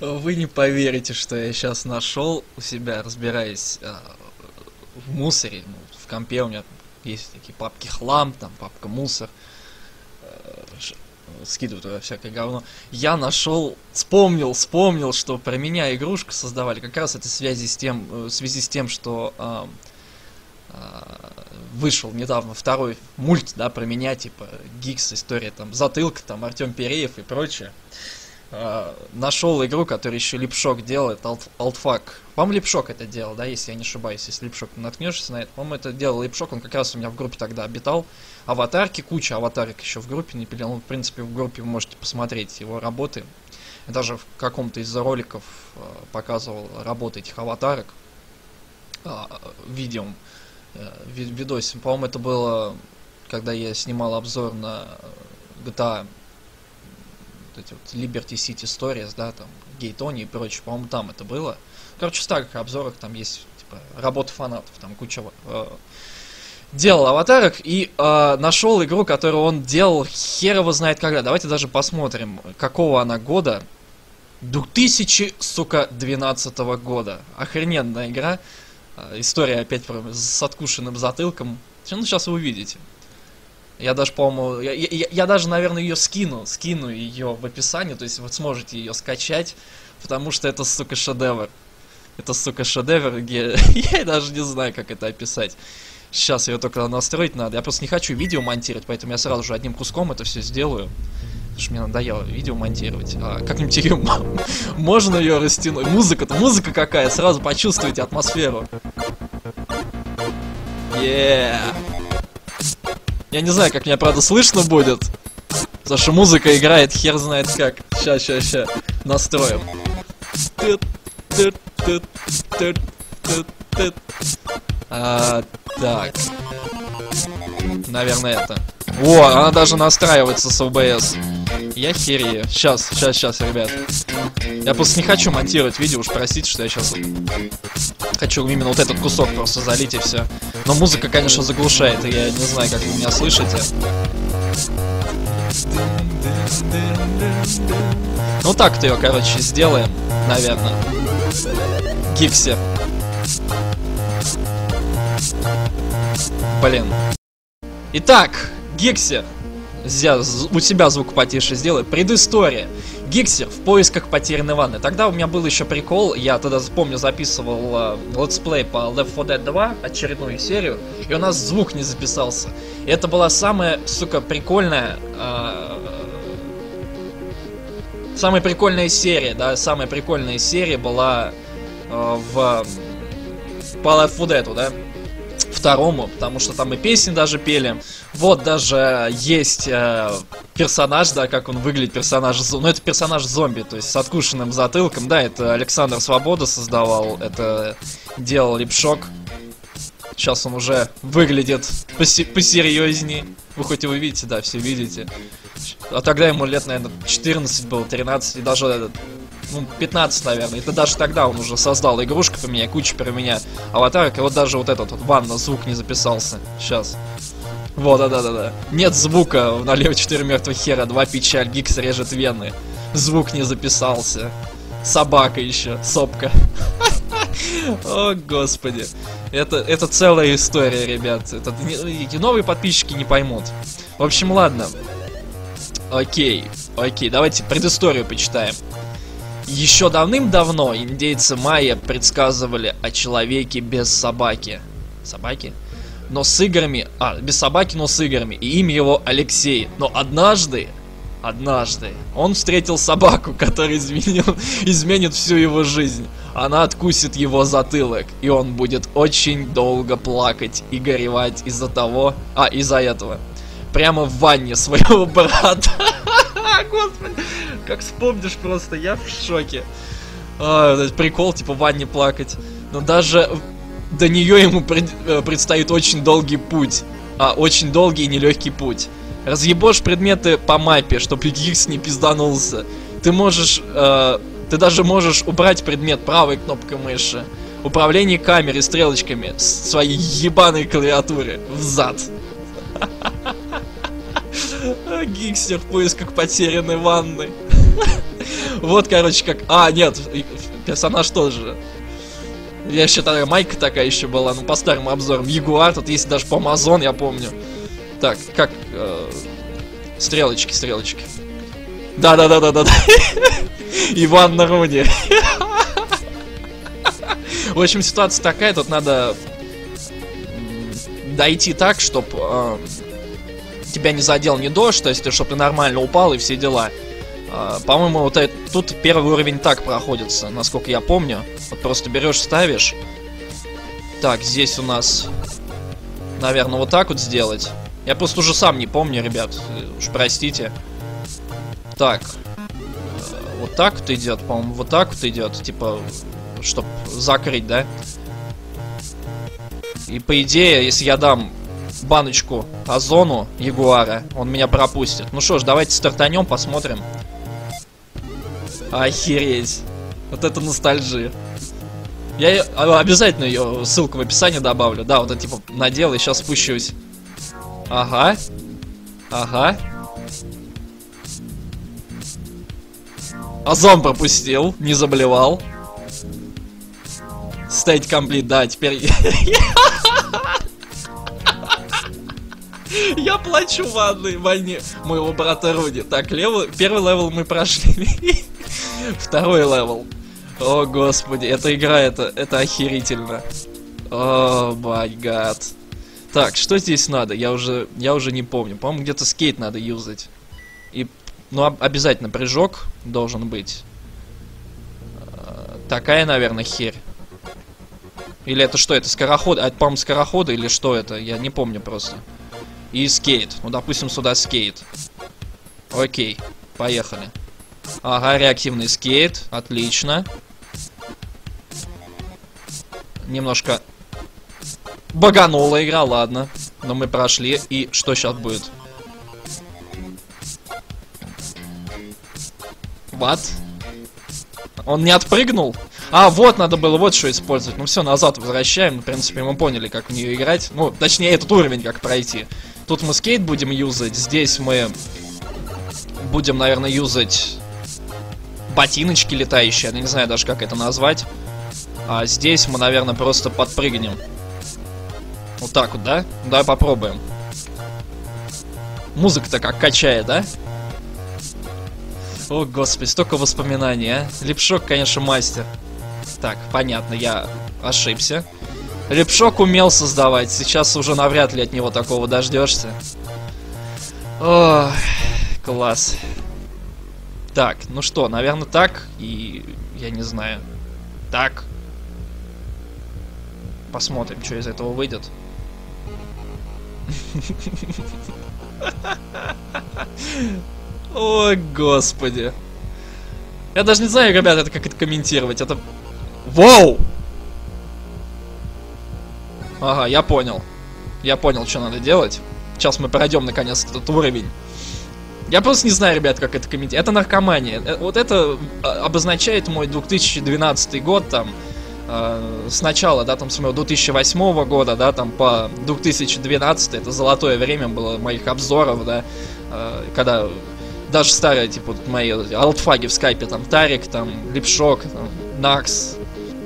Вы не поверите, что я сейчас нашел у себя, разбираясь а, в мусоре. Ну, в компе у меня есть такие папки хлам, там папка мусор. А, скидываю туда всякое говно. Я нашел, вспомнил, вспомнил, что про меня игрушку создавали. Как раз это в связи с тем, э, в связи с тем, что а, а, вышел недавно второй мульт, да, про меня, типа Гикс, история там затылка, там Артем Переев и прочее. Uh, нашел игру, которую еще Липшок делает, Алтфак. По-моему, Липшок это делал, да, если я не ошибаюсь, если Липшок наткнешься на это. По-моему, это делал Липшок, он как раз у меня в группе тогда обитал. Аватарки, куча аватарок еще в группе не пилил. Ну, в принципе, в группе вы можете посмотреть его работы. Я даже в каком-то из роликов uh, показывал работы этих аватарок. Uh, видео, uh, видосе. По-моему, это было, когда я снимал обзор на GTA эти вот Liberty City Stories, да, там, Гейтони и прочее, по-моему, там это было. Короче, в старых обзорах там есть, типа, работа фанатов, там куча э, делал аватарок и э, нашел игру, которую он делал хер его знает когда. Давайте даже посмотрим, какого она года. 2000, сука, 12 года. Охрененная игра. Э, история опять с откушенным затылком. Ну, сейчас вы увидите. Я даже, по-моему, я, я, я даже, наверное, ее скину, скину ее в описании, то есть вы сможете ее скачать, потому что это, сука, шедевр. Это, сука, шедевр, где я даже не знаю, как это описать. Сейчас ее только настроить надо. Я просто не хочу видео монтировать, поэтому я сразу же одним куском это все сделаю. Потому что мне надоело видео монтировать. А, как-нибудь ее можно ее растянуть. Музыка-то, музыка какая, сразу почувствуйте атмосферу. Yeah. Я не знаю, как меня, правда, слышно будет. Потому что музыка играет хер знает как. Ща, ща, ща. Настроим. А, так. Наверное, это. О, она даже настраивается с OBS. Я херею. Сейчас, сейчас, сейчас, ребят. Я просто не хочу монтировать видео, уж простите, что я сейчас хочу именно вот этот кусок просто залить и все. Но музыка, конечно, заглушает, и я не знаю, как вы меня слышите. Ну так-то ее, короче, сделаем, наверное. Гикси. Блин. Итак, Гикси. У тебя звук потише сделай. Предыстория. Giggser в поисках потерянной ванны. Тогда у меня был еще прикол, я тогда, помню, записывал э, летсплей по Left 4 Dead 2, очередную серию, и у нас звук не записался. И это была самая, сука, прикольная... Э, самая прикольная серия, да, самая прикольная серия была э, в... по Left 4 Dead, да второму, потому что там и песни даже пели. Вот даже есть э, персонаж, да, как он выглядит, персонаж, ну это персонаж зомби, то есть с откушенным затылком, да, это Александр Свобода создавал, это делал Липшок. Сейчас он уже выглядит посе посерьезней. Вы хоть его видите, да, все видите. А тогда ему лет, наверное, 14 было, 13, и даже ну, 15, наверное. Это даже тогда он уже создал игрушку про меня, кучу про меня аватарок, и вот даже вот этот вот ванна звук не записался. Сейчас. Вот, да-да-да-да. Нет звука в налево 4 мертвых хера, 2 печаль, гикс режет вены. Звук не записался. Собака еще, сопка. О, господи. Это, это целая история, ребят. Это, новые подписчики не поймут. В общем, ладно. Окей, окей, давайте предысторию почитаем. Еще давным-давно индейцы майя предсказывали о человеке без собаки. Собаки? Но с играми... А, без собаки, но с играми. И имя его Алексей. Но однажды... Однажды он встретил собаку, которая изменил, изменит всю его жизнь. Она откусит его затылок, и он будет очень долго плакать и горевать из-за того... А, из-за этого. Прямо в ванне своего брата. Господи. Как вспомнишь просто, я в шоке. А, прикол, типа, в ванне плакать. Но даже до нее ему пред, э, предстоит очень долгий путь. А, очень долгий и нелегкий путь. Разъебешь предметы по мапе, чтоб Гикс не пизданулся. Ты можешь... Э, ты даже можешь убрать предмет правой кнопкой мыши. Управление камерой стрелочками с своей ебаной клавиатуры зад. Гиксер в поисках потерянной ванны. Вот, короче, как... А, нет, персонаж тоже. Я считаю, майка такая еще была, ну, по старым обзорам. Ягуар, тут есть даже по Амазон, я помню. Так, как... Э, стрелочки, стрелочки. Да-да-да-да-да. Иван на руне. В общем, ситуация такая, тут надо дойти так, чтобы э, тебя не задел ни дождь, то есть, чтобы ты нормально упал и все дела. Э, По-моему, вот это, тут первый уровень так проходится, насколько я помню. Вот просто берешь, ставишь. Так, здесь у нас, наверное, вот так вот сделать. Я просто уже сам не помню, ребят, уж простите. Так, э, вот так вот идет, по-моему, вот так вот идет, типа, чтобы закрыть, да? И по идее, если я дам баночку озону Ягуара, он меня пропустит. Ну что ж, давайте стартанем, посмотрим. Охереть. Вот это ностальжия. Я а, обязательно ее ссылку в описании добавлю. Да, вот это типа надел и сейчас спущусь. Ага. Ага. Озон пропустил, не заблевал. Stage complete, да, теперь... Я плачу в ванной по вине моего брата Руди. Так, level, первый level мы прошли. Второй level. О, господи, эта игра, это, это охерительно. Oh, my God. Так, что здесь надо? Я уже, я уже не помню. По-моему, где-то скейт надо юзать. И, ну, об, обязательно прыжок должен быть. Такая, наверное, херь. Или это что? Это скороход? А это, по-моему, скороходы или что это? Я не помню просто. И скейт. Ну, допустим, сюда скейт. Окей, поехали. Ага, реактивный скейт. Отлично. Немножко баганула игра, ладно. Но мы прошли. И что сейчас будет? What? Он не отпрыгнул? А, вот надо было вот что использовать. Ну все, назад возвращаем. В принципе, мы поняли, как в нее играть. Ну, точнее, этот уровень как пройти. Тут мы скейт будем юзать. Здесь мы будем, наверное, юзать ботиночки летающие. Я не знаю даже, как это назвать. А здесь мы, наверное, просто подпрыгнем. Вот так вот, да? Давай попробуем. Музыка-то как качает, да? О, господи, столько воспоминаний, а. Липшок, конечно, мастер. Так, понятно, я ошибся. Липшок умел создавать, сейчас уже навряд ли от него такого дождешься. О, класс. Так, ну что, наверное, так. И я не знаю. Так. Посмотрим, что из этого выйдет. О, господи. Я даже не знаю, ребята, это как это комментировать. Это... Вау! Ага, я понял. Я понял, что надо делать. Сейчас мы пройдем наконец этот уровень. Я просто не знаю, ребят, как это комментировать. Это наркомания. Э, вот это а, обозначает мой 2012 год, там, э, с начала, да, там, с моего 2008 года, да, там, по 2012, это золотое время было моих обзоров, да, э, когда даже старые, типа, вот мои алтфаги в скайпе, там, Тарик, там, Липшок, там, Накс,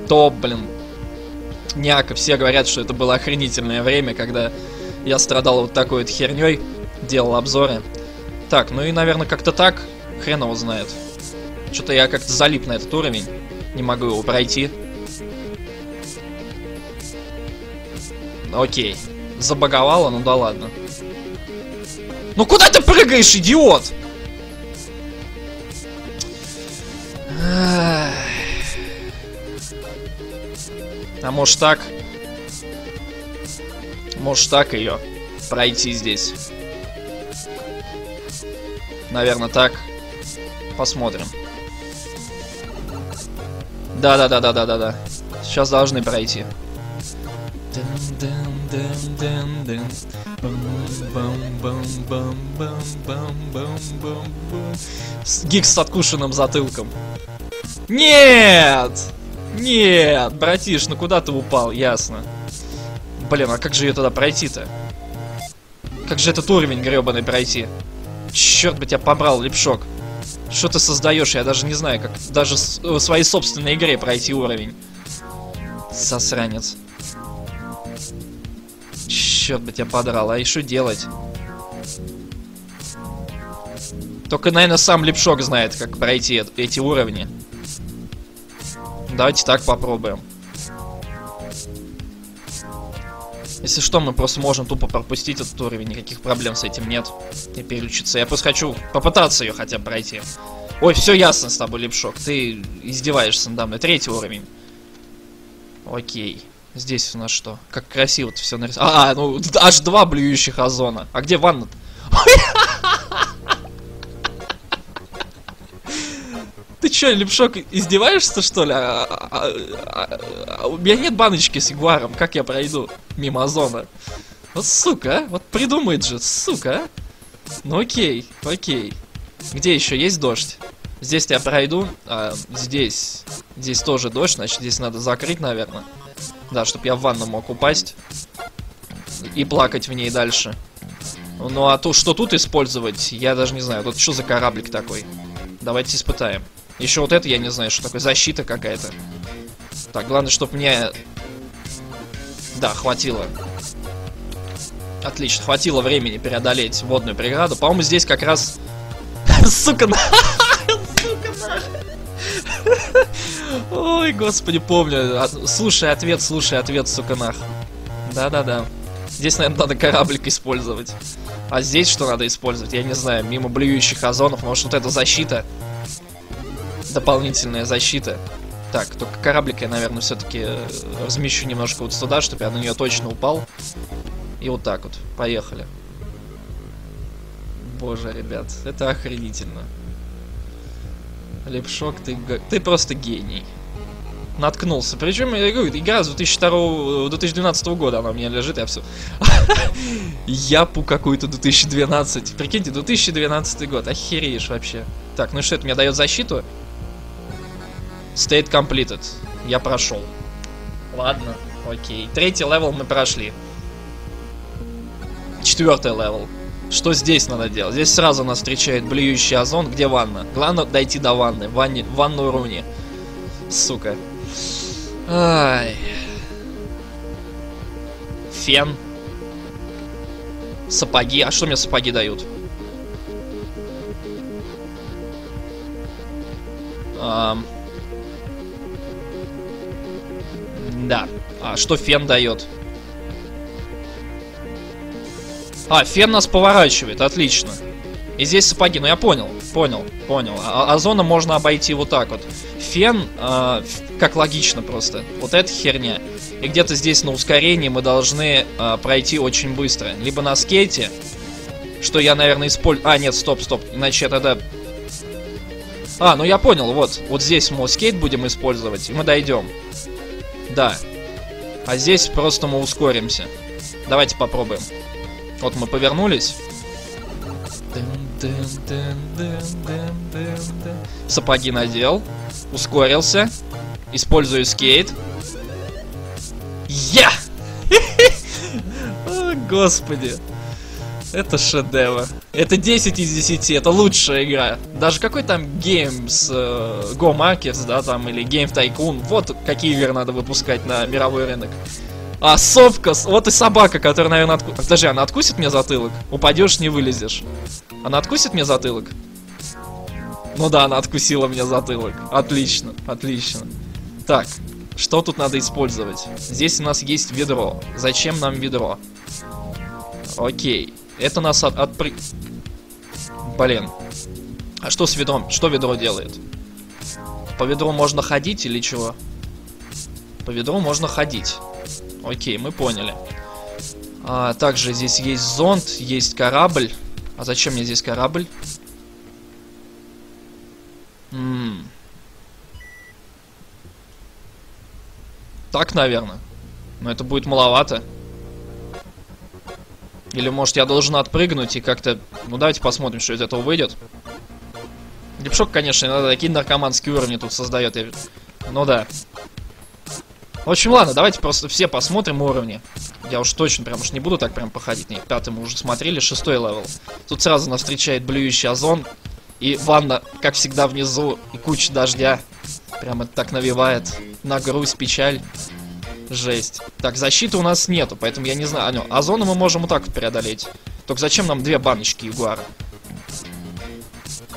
Топ, блин, Няка, все говорят, что это было охренительное время, когда я страдал вот такой вот херней, делал обзоры. Так, ну и, наверное, как-то так, хрен его знает. Что-то я как-то залип на этот уровень, не могу его пройти. Окей, забаговало, ну да ладно. Ну куда ты прыгаешь, идиот? А может так? Может так ее пройти здесь? Наверное, так. Посмотрим. Да-да-да-да-да-да-да. Сейчас должны пройти. Гикс с откушенным затылком. Нет! Нет, братиш, ну куда ты упал, ясно. Блин, а как же ее тогда пройти-то? Как же этот уровень гребаный пройти? Черт бы тебя побрал, лепшок. Что ты создаешь? Я даже не знаю, как даже в своей собственной игре пройти уровень. Сосранец. Черт бы тебя подрал, а и что делать? Только, наверное, сам Лепшок знает, как пройти эти уровни. Давайте так попробуем. Если что, мы просто можем тупо пропустить этот уровень, никаких проблем с этим нет. И переключиться. Я просто хочу попытаться ее хотя бы пройти. Ой, все ясно с тобой, Лепшок. Ты издеваешься надо мной. Третий уровень. Окей. Здесь у нас что? Как красиво-то все нарисовано. А, ну, аж два блюющих озона. А где ванна? Ты чё, Лепшок, издеваешься, что ли? А, а, а, а, у меня нет баночки с ягуаром, как я пройду мимо озона? Вот сука, а? Вот придумает же, сука, а? Ну окей, окей. Где еще есть дождь? Здесь я пройду, а здесь, здесь тоже дождь, значит здесь надо закрыть, наверное. Да, чтобы я в ванну мог упасть и плакать в ней дальше. Ну а то, что тут использовать, я даже не знаю. Тут что за кораблик такой? Давайте испытаем. Еще вот это я не знаю, что такое. Защита какая-то. Так, главное, чтобы мне... Да, хватило. Отлично, хватило времени преодолеть водную преграду. По-моему, здесь как раз... Сука, Ой, господи, помню. Слушай ответ, слушай ответ, сука, нах. Да-да-да. Здесь, наверное, надо кораблик использовать. А здесь что надо использовать? Я не знаю, мимо блюющих озонов. Может, вот эта защита? Дополнительная защита. Так, только кораблик я, наверное, все-таки э, размещу немножко вот сюда, чтобы я на нее точно упал. И вот так вот. Поехали. Боже, ребят, это охренительно. Лепшок, ты, ты просто гений. Наткнулся. Причем, я говорю, игра с 2002, 2012 года, она у меня лежит, я все... Япу какую-то 2012. Прикиньте, 2012 год, охереешь вообще. Так, ну что, это мне дает защиту? Stage completed. Я прошел. Ладно, окей. Третий level мы прошли. Четвертый level. Что здесь надо делать? Здесь сразу нас встречает блюющий озон. Где ванна? Главное дойти до ванны. Ванне, ванну руни. Сука. Ай. Фен. Сапоги. А что мне сапоги дают? Эм... Да. А что фен дает? А, фен нас поворачивает, отлично. И здесь сапоги, ну я понял, понял, понял. А, а зона можно обойти вот так вот. Фен, э, как логично просто. Вот эта херня. И где-то здесь на ускорении мы должны э, пройти очень быстро. Либо на скейте, что я, наверное, использую... А, нет, стоп, стоп. Иначе я тогда... А, ну я понял, вот. Вот здесь мы скейт будем использовать, и мы дойдем. Да. А здесь просто мы ускоримся. Давайте попробуем. Вот мы повернулись. Сапоги надел. Ускорился. Использую скейт. Я! О, господи. Это шедевр. Это 10 из 10, это лучшая игра. Даже какой там Games, э, Go Markets, да, там, или Game Tycoon. Вот какие игры надо выпускать на мировой рынок. А, совка, вот и собака, которая, наверное, отку... Подожди, она откусит мне затылок? Упадешь, не вылезешь. Она откусит мне затылок? Ну да, она откусила мне затылок. Отлично, отлично. Так, что тут надо использовать? Здесь у нас есть ведро. Зачем нам ведро? Окей. Это нас от... от при... Блин. А что с ведром? Что ведро делает? По ведру можно ходить или чего? По ведру можно ходить. Окей, мы поняли. А, также здесь есть зонд, есть корабль. А зачем мне здесь корабль? М -м. Так, наверное. Но это будет маловато. Или, может, я должен отпрыгнуть и как-то... Ну, давайте посмотрим, что из этого выйдет. Лепшок, конечно, иногда такие наркоманские уровни тут создает. Ну да. В общем, ладно, давайте просто все посмотрим уровни. Я уж точно прям уж не буду так прям походить. Нет, пятый мы уже смотрели, шестой level. Тут сразу нас встречает блюющий озон. И ванна, как всегда, внизу, и куча дождя. Прямо так навевает на грусть, печаль. Жесть. Так, защиты у нас нету, поэтому я не знаю. А, озону мы можем вот так вот преодолеть. Только зачем нам две баночки Ягуара?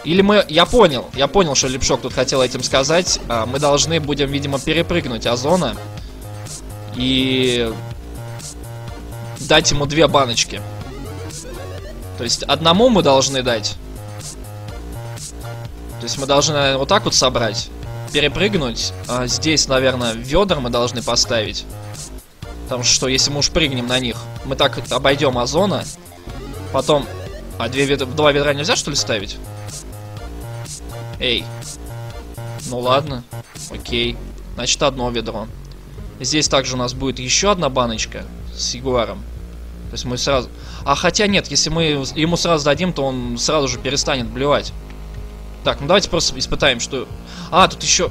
Или мы... Я понял. Я понял, что Лепшок тут хотел этим сказать. А, мы должны будем, видимо, перепрыгнуть Озона. И... Дать ему две баночки. То есть одному мы должны дать. То есть мы должны, вот так вот собрать. Перепрыгнуть. А здесь, наверное, ведра мы должны поставить. Потому что если мы уж прыгнем на них, мы так обойдем озона. Потом... А две ведра, два ведра нельзя, что ли, ставить? Эй. Ну ладно. Окей. Значит, одно ведро. Здесь также у нас будет еще одна баночка с ягуаром. То есть мы сразу... А хотя нет, если мы ему сразу дадим, то он сразу же перестанет блевать. Так, ну давайте просто испытаем, что... А, тут еще...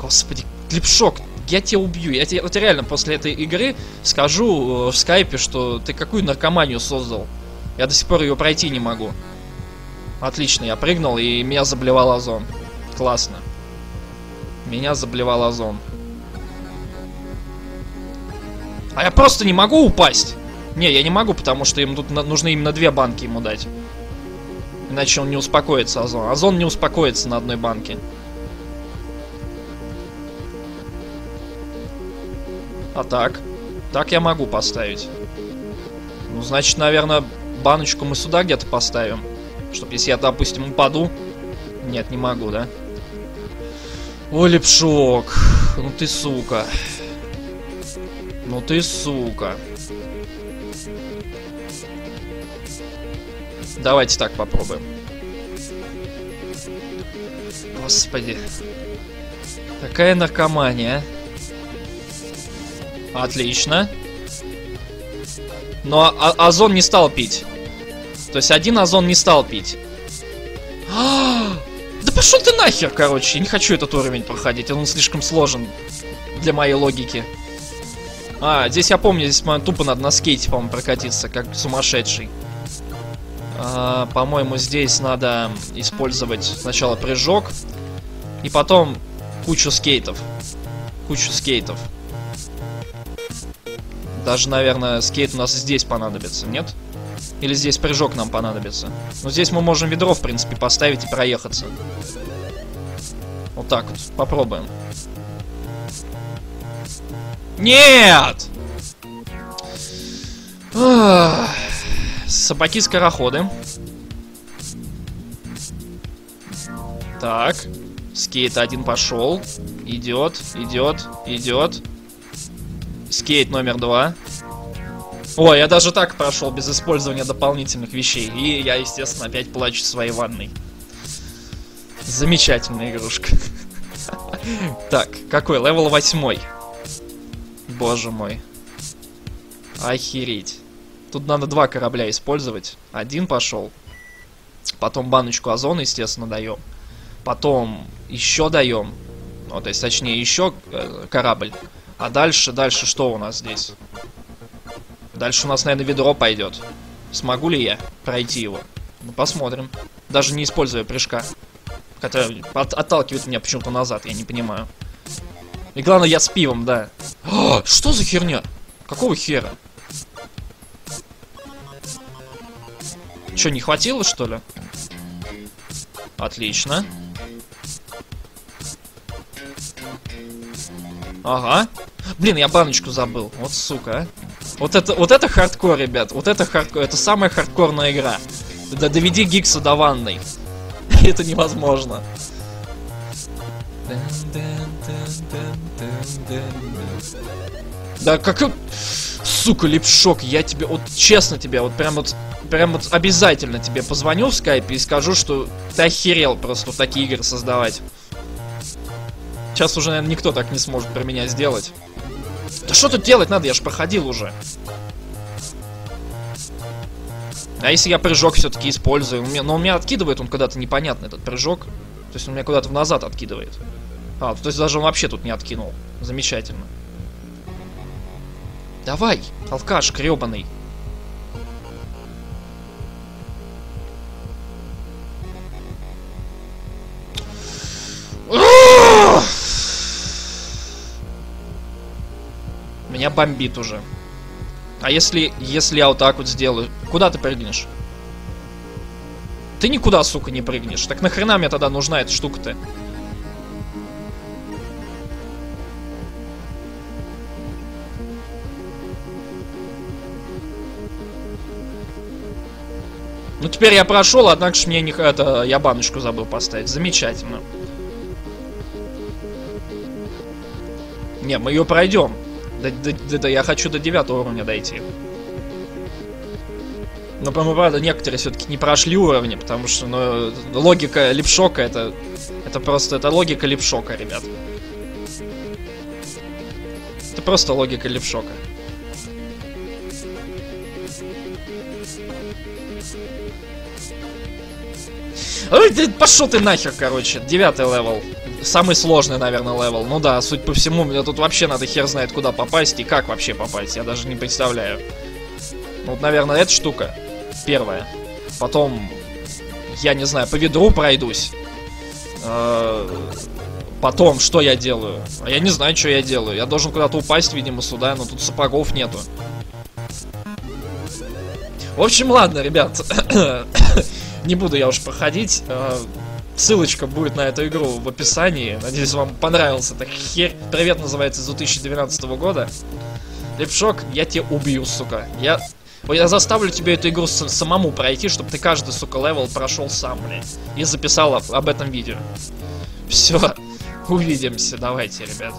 Господи, клипшок, я тебя убью. Я тебе, вот реально после этой игры скажу э, в скайпе, что ты какую наркоманию создал. Я до сих пор ее пройти не могу. Отлично, я прыгнул, и меня заблевал озон. Классно. Меня заблевал озон. А я просто не могу упасть. Не, я не могу, потому что ему тут нужно именно две банки ему дать. Иначе он не успокоится, Озон. Озон не успокоится на одной банке. А так? Так я могу поставить. Ну, значит, наверное, баночку мы сюда где-то поставим. Чтоб если я, допустим, упаду... Нет, не могу, да? О, лепшок. Ну ты сука. Ну ты сука. Давайте так попробуем. Господи. Какая наркомания. Отлично. Но а Озон не стал пить. То есть один Озон не стал пить. А да пошел ты нахер, короче. Я не хочу этот уровень проходить. Он слишком сложен для моей логики. А, здесь я помню, здесь тупо надо на скейте, по-моему, прокатиться, как сумасшедший. А, По-моему, здесь надо использовать сначала прыжок. И потом кучу скейтов. Кучу скейтов. Даже, наверное, скейт у нас здесь понадобится, нет? Или здесь прыжок нам понадобится? Ну, здесь мы можем ведро, в принципе, поставить и проехаться. Вот так вот. Попробуем. Нет! Собаки-скороходы. Так. Скейт один пошел. Идет, идет, идет. Скейт номер два. О, я даже так прошел без использования дополнительных вещей. И я, естественно, опять плачу в своей ванной. Замечательная игрушка. Так, какой? Level восьмой. Боже мой. Охереть. Тут надо два корабля использовать. Один пошел. Потом баночку озона, естественно, даем. Потом еще даем. Ну, то есть, точнее, еще э, корабль. А дальше, дальше что у нас здесь? Дальше у нас, наверное, ведро пойдет. Смогу ли я пройти его? Ну, посмотрим. Даже не используя прыжка. Хотя от, отталкивает меня почему-то назад, я не понимаю. И главное, я с пивом, да. О, что за херня? Какого хера? Что, не хватило, что ли? Отлично. Ага. Блин, я баночку забыл. Вот сука, а. Вот это, вот это хардкор, ребят. Вот это хардкор. Это самая хардкорная игра. Да доведи Гикса до ванной. это невозможно. Да как... Сука, липшок, я тебе, вот честно тебе, вот прям вот прям вот обязательно тебе позвоню в скайпе и скажу, что ты охерел просто вот такие игры создавать. Сейчас уже, наверное, никто так не сможет про меня сделать. Да что тут делать надо? Я же проходил уже. А если я прыжок все-таки использую? но ну, он меня откидывает, он куда-то непонятно, этот прыжок. То есть он меня куда-то в назад откидывает. А, то есть даже он вообще тут не откинул. Замечательно. Давай, алкаш гребаный. Меня бомбит уже. А если, если я вот так вот сделаю? Куда ты прыгнешь? Ты никуда, сука, не прыгнешь. Так нахрена мне тогда нужна эта штука-то? Ну теперь я прошел, однако ж мне не это я баночку забыл поставить. Замечательно. Не, мы ее пройдем. Да, да, да, да, я хочу до девятого уровня дойти. Но, по-моему, правда, некоторые все-таки не прошли уровни, потому что, ну, логика липшока это... Это просто, это логика липшока, ребят. Это просто логика липшока. Ой, пошел ты нахер, короче. Девятый level. Самый сложный, наверное, level. Ну да, суть по всему, мне тут вообще надо хер знает куда попасть и как вообще попасть. Я даже не представляю. Ну, вот, наверное, эта штука. Первая. Потом, я не знаю, по ведру пройдусь. Э, потом, что я делаю? А я не знаю, что я делаю. Я должен куда-то упасть, видимо, сюда, но тут сапогов нету. В общем, ладно, ребят. Не буду я уж проходить. Ссылочка будет на эту игру в описании. Надеюсь, вам понравился. Так хер. Привет называется с 2012 года. Лепшок, я тебя убью, сука. Я... Я заставлю тебе эту игру самому пройти, чтобы ты каждый, сука, level прошел сам, блядь. И записал об этом видео. Все. Увидимся. Давайте, ребят.